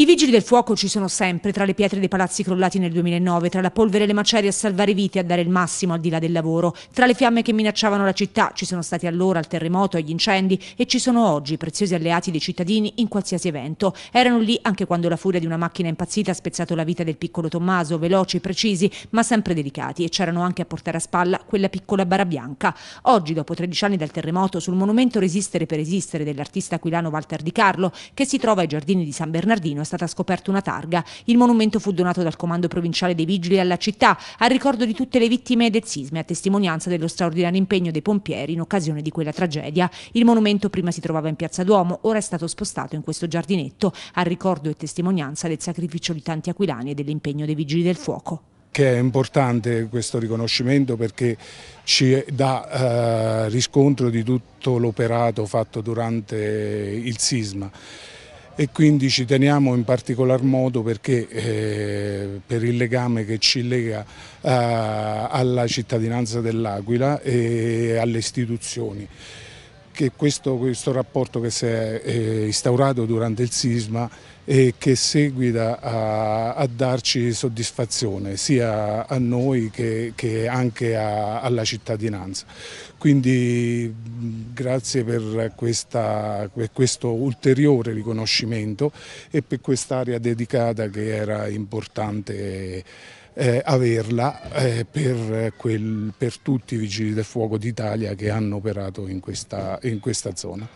I vigili del fuoco ci sono sempre, tra le pietre dei palazzi crollati nel 2009, tra la polvere e le macerie a salvare vite e a dare il massimo al di là del lavoro, tra le fiamme che minacciavano la città, ci sono stati allora il terremoto gli incendi e ci sono oggi preziosi alleati dei cittadini in qualsiasi evento. Erano lì anche quando la furia di una macchina impazzita ha spezzato la vita del piccolo Tommaso, veloci, precisi, ma sempre delicati e c'erano anche a portare a spalla quella piccola bara bianca. Oggi, dopo 13 anni dal terremoto, sul monumento Resistere per esistere dell'artista aquilano Walter Di Carlo, che si trova ai giardini di San Bernardino, stata scoperta una targa. Il monumento fu donato dal Comando Provinciale dei Vigili alla città a ricordo di tutte le vittime del sisma e a testimonianza dello straordinario impegno dei pompieri in occasione di quella tragedia. Il monumento prima si trovava in Piazza Duomo, ora è stato spostato in questo giardinetto a ricordo e testimonianza del sacrificio di tanti aquilani e dell'impegno dei Vigili del Fuoco che è importante questo riconoscimento perché ci dà eh, riscontro di tutto l'operato fatto durante il sisma e quindi ci teniamo in particolar modo perché eh, per il legame che ci lega eh, alla cittadinanza dell'Aquila e alle istituzioni che questo, questo, rapporto che si è eh, instaurato durante il sisma e che seguita a, a darci soddisfazione sia a noi che, che anche a, alla cittadinanza. Quindi grazie per, questa, per questo ulteriore riconoscimento e per quest'area dedicata che era importante eh, averla eh, per, quel, per, tutti i vigili del fuoco d'Italia che hanno operato in questa, in questa zona.